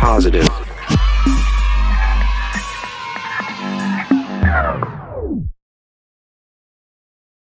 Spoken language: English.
Positive.